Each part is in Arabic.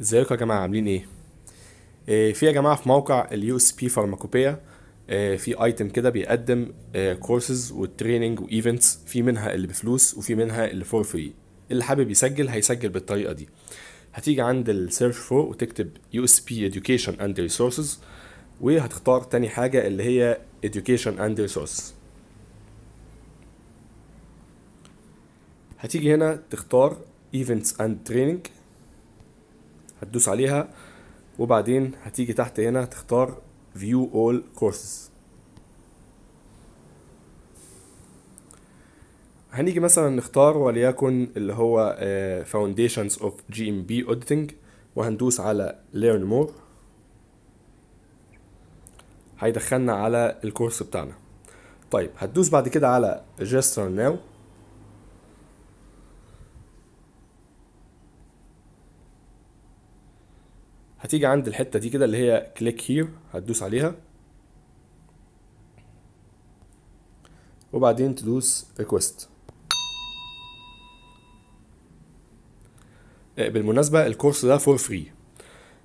ازيكم يا جماعة عاملين إيه؟ آه، في يا جماعة في موقع ال USP Pharmacopoeia في item كده بيقدم courses وال training و events في منها اللي بفلوس وفي منها اللي for free اللي حابب يسجل هيسجل بالطريقة دي. هتيجي عند ال search فوق وتكتب USP education and resources وهتختار تاني حاجة اللي هي education and resources. هتيجي هنا تختار events and training. هتدوس عليها وبعدين هتيجي تحت هنا تختار view all courses. هنيجي مثلا نختار وليكن اللي هو آه، foundations of GMP auditing وهندوس على learn more. هيدخلنا على الكورس بتاعنا. طيب هتدوس بعد كده على register now. هتيجي عند الحتة دي كده اللي هي click here هتدوس عليها. وبعدين تدوس request بالمناسبة الكورس ده for free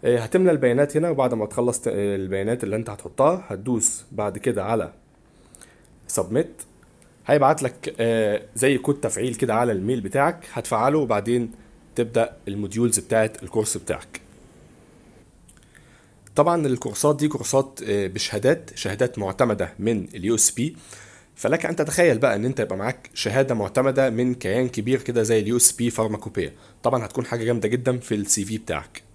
هتملى البيانات هنا وبعد ما تخلص آه، البيانات اللي انت هتحطها هتدوس بعد كده على submit هيبعت لك آه، زي كود تفعيل كده على ال mail بتاعك هتفعله وبعدين تبدأ ال modules بتاعت الكورس بتاعك. طبعا الكورسات دي كورسات آه، بشهادات شهادات معتمدة من ال USP فلك أن تتخيل بقى إن أنت يبقى معاك شهادة معتمدة من كيان كبير كده زي ال USP Pharmacopoeia طبعا هتكون حاجة جامدة جدا في ال CV بتاعك.